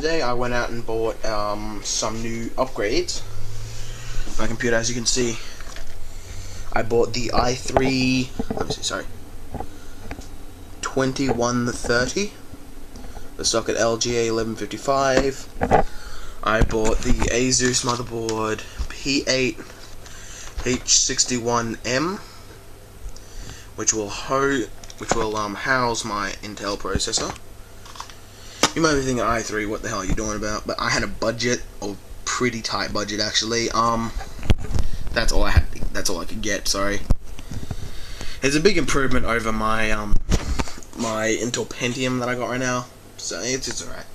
today I went out and bought um, some new upgrades. My computer, as you can see, I bought the i3. Let me see. Sorry, 2130. The socket LGA 1155. I bought the Asus motherboard P8 H61M, which will ho which will um, house my Intel processor. You might be thinking, i3, what the hell are you doing about? But I had a budget, a pretty tight budget actually. Um, that's all I had. That's all I could get. Sorry. It's a big improvement over my um my Intel Pentium that I got right now. So it's it's alright.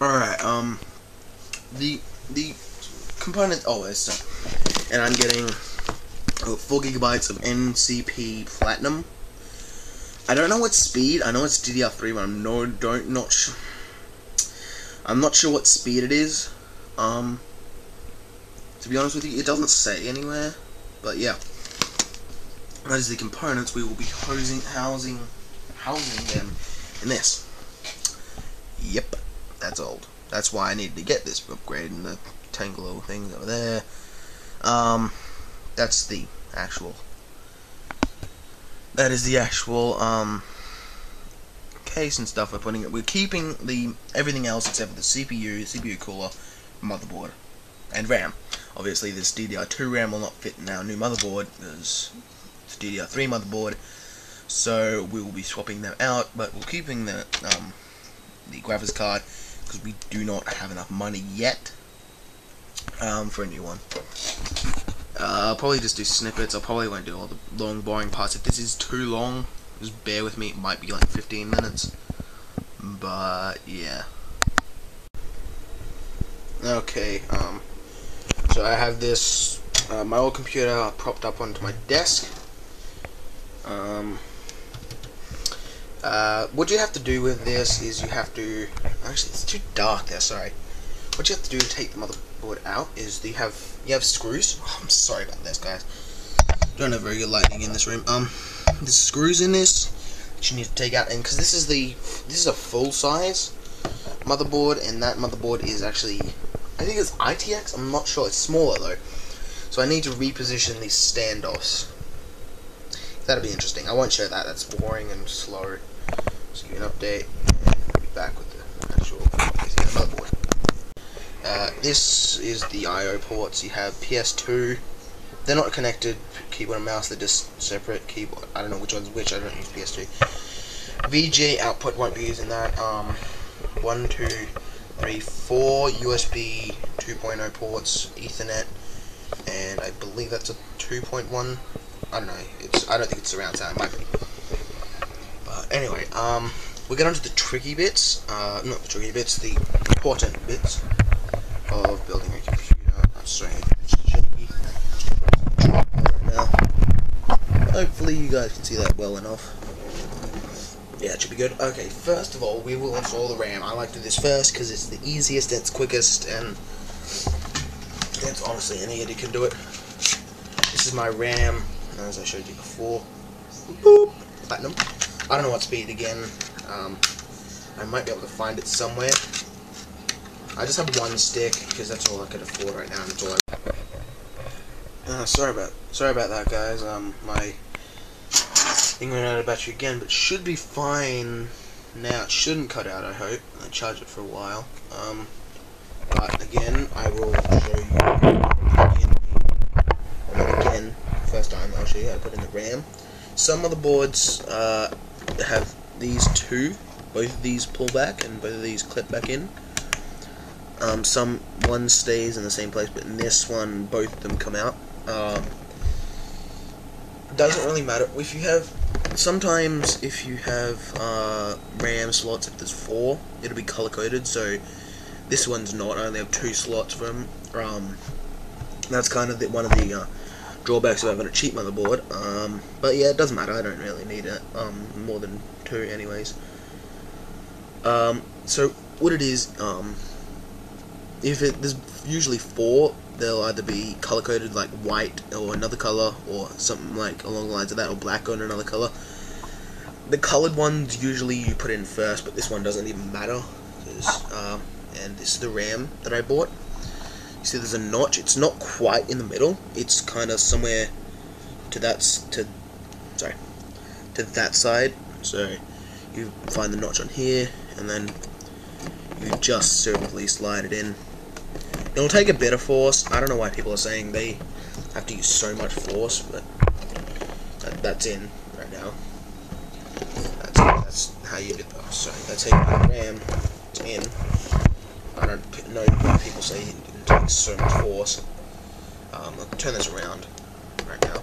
Alright. Um, the the component. Oh, it's uh, and I'm getting oh, four gigabytes of NCP Platinum. I don't know what speed. I know it's DDR3, but I'm no don't not sure. I'm not sure what speed it is. Um, to be honest with you, it doesn't say anywhere. But yeah, that is the components we will be housing, housing, housing them in this. Yep, that's old. That's why I needed to get this upgrade and the tangle little things over there. Um, that's the actual that is the actual um, case and stuff we're putting it. We're keeping the everything else except for the CPU, CPU cooler, motherboard, and RAM. Obviously, this DDR2 RAM will not fit in our new motherboard because it's DDR3 motherboard, so we will be swapping them out. But we're keeping the um, the graphics card because we do not have enough money yet um, for a new one. Uh, I'll probably just do snippets. I probably won't do all the long, boring parts. If this is too long, just bear with me. It might be like 15 minutes. But, yeah. Okay, um, so I have this, uh, my old computer propped up onto my desk. Um, uh, what you have to do with this is you have to, actually it's too dark there, sorry. What you have to do to take the motherboard out is you have you have screws. Oh, I'm sorry about this, guys. Don't have very good lighting in this room. Um, there's screws in this that you need to take out, and because this is the this is a full size motherboard, and that motherboard is actually I think it's ITX. I'm not sure. It's smaller though, so I need to reposition these standoffs. That'll be interesting. I won't show that. That's boring and slow. Just give you an update. And be back with the actual motherboard. Uh, this is the I.O. ports. You have PS2. They're not connected keyboard and mouse. They're just separate keyboard. I don't know which one's which. I don't use PS2. VGA output won't be using that. Um, one, two, three, four USB 2.0 ports, Ethernet, and I believe that's a 2.1. I don't know. It's I don't think it's around sound. It might be. But anyway, um, we get onto the tricky bits. Uh, not the tricky bits. The important bits of building a computer. I'm sorry, it's shaky. Right now. Hopefully you guys can see that well enough. Yeah, it should be good. Okay, first of all, we will install the RAM. I like to do this first because it's the easiest, it's quickest, and it's honestly any idiot can do it. This is my RAM, as I showed you before. Boop, platinum. I don't know what speed again. Um, I might be able to find it somewhere. I just have one stick because that's all I can afford right now. That's all I. Uh, sorry about sorry about that, guys. Um, my thing ran out of battery again, but should be fine now. It shouldn't cut out. I hope. I charge it for a while. Um, but again, I will show you again. first time I'll show you. I put in the RAM. Some of the boards uh, have these two. Both of these pull back and both of these clip back in. Um, some one stays in the same place, but in this one, both of them come out. Um, doesn't really matter if you have. Sometimes, if you have uh, RAM slots, if there's four, it'll be color coded. So this one's not. I only have two slots for them. Um, that's kind of the, one of the uh, drawbacks of having a cheap motherboard. Um, but yeah, it doesn't matter. I don't really need it. Um, more than two, anyways. Um, so what it is, um, if it there's usually four, they'll either be color coded like white or another color, or something like along the lines of that, or black or another color. The colored ones usually you put in first, but this one doesn't even matter. Um, and this is the RAM that I bought. You see there's a notch. It's not quite in the middle. It's kind of somewhere to that to sorry to that side. So you find the notch on here, and then you just simply slide it in. It'll take a bit of force. I don't know why people are saying they have to use so much force, but that, that's in right now. That's, that's how you do. Oh, sorry, that's how you RAM. It's in. I don't know why people say it takes so much force. Um, I'll turn this around right now.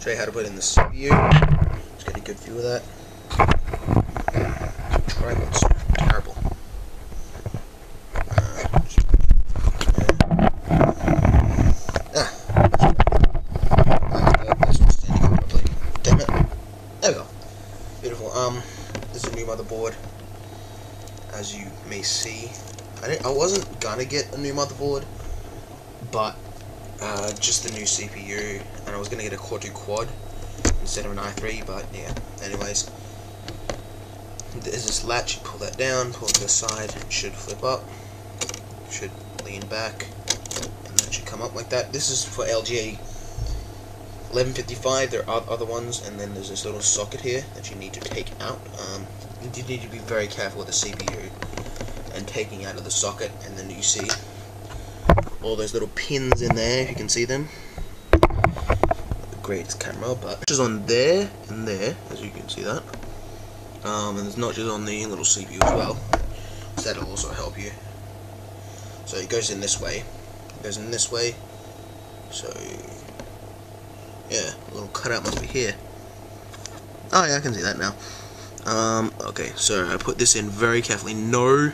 Show you how to put in the CPU. Just get a good view of that. Tripod's terrible. Uh, ah. Uh, that's not standing up properly. Damn it. There we go. Beautiful. Um, this is a new motherboard. As you may see, I didn't, I wasn't gonna get a new motherboard, but uh, just the new CPU, and I was gonna get a Core 2 Quad instead of an i3, but yeah. Anyways, there's this latch. You pull that down, pull it to the side. It should flip up. Should lean back, and that should come up like that. This is for LG 1155. There are other ones, and then there's this little socket here that you need to take out. Um, you need to be very careful with the CPU and taking out of the socket, and then you see all those little pins in there, if you can see them. The great camera, but notches on there and there, as you can see that. Um, and there's notches on the little CPU as well, so that'll also help you. So it goes in this way, it goes in this way, so little cutout must be here. Oh yeah, I can see that now. Um, okay, so I put this in very carefully, no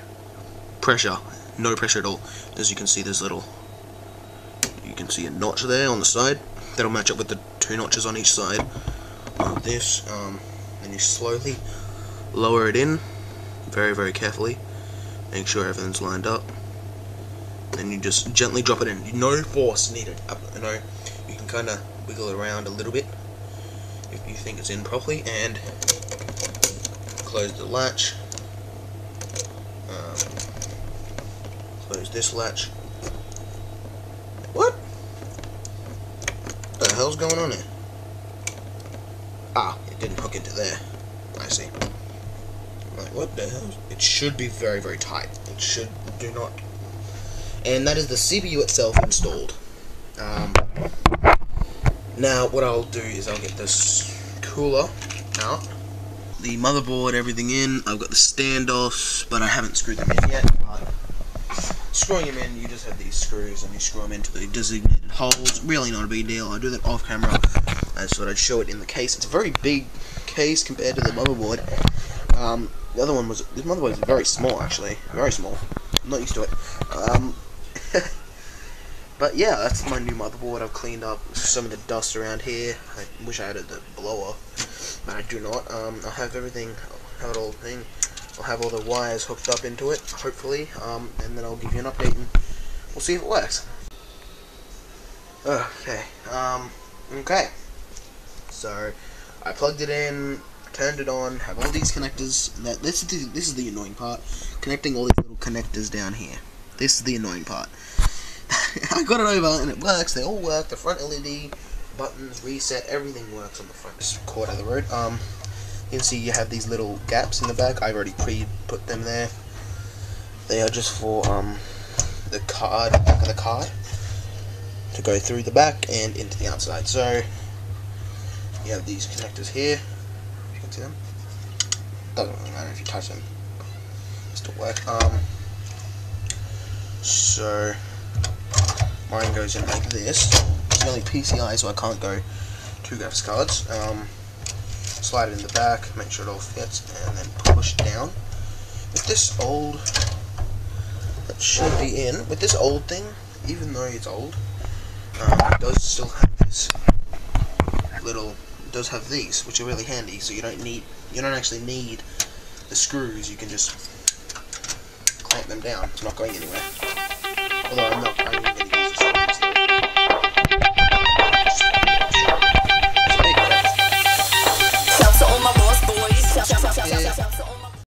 pressure, no pressure at all. As you can see, there's little, you can see a notch there on the side. That'll match up with the two notches on each side of this. Um, and you slowly lower it in, very, very carefully. Make sure everything's lined up. Then you just gently drop it in. No force needed. You know, you can kind of wiggle it around a little bit if you think it's in properly, and close the latch. Um, close this latch. What? What the hell's going on here? Ah, it didn't hook into there. I see. Like, what the hell? It should be very, very tight. It should do not. And that is the CPU itself installed. Um, now, what I'll do is I'll get this cooler out. The motherboard, everything in. I've got the standoffs, but I haven't screwed them in yet. But screwing them in, you just have these screws and you screw them into the designated holes. Really not a big deal. I do that off camera. I just thought I'd show it in the case. It's a very big case compared to the motherboard. Um, the other one was, this motherboard is very small actually. Very small. I'm not used to it. Um, but yeah, that's my new motherboard. I've cleaned up some of the dust around here. I wish I had the blower, but I do not. Um, I'll have everything, I'll have it all thing. I'll have all the wires hooked up into it, hopefully, um, and then I'll give you an update and we'll see if it works. Okay, um, okay. So, I plugged it in, turned it on, have all these connectors. That this is the, this is the annoying part. Connecting all these little connectors down here. This is the annoying part. I got it over and it works. They all work. The front LED buttons, reset, everything works on the front. Just quarter of the road. Um, you can see you have these little gaps in the back. I've already pre-put them there. They are just for um the card, back of the card, to go through the back and into the outside. So you have these connectors here. You can see them. Doesn't really matter if you touch them. Still work. Um. So mine goes in like this. It's only PCI, so I can't go two graphics cards. Um, slide it in the back, make sure it all fits, and then push down. With this old, that should be in. With this old thing, even though it's old, um, it does still have this little. It does have these, which are really handy. So you don't need, you don't actually need the screws. You can just clamp them down. It's not going anywhere. Although I'm not, going to use this.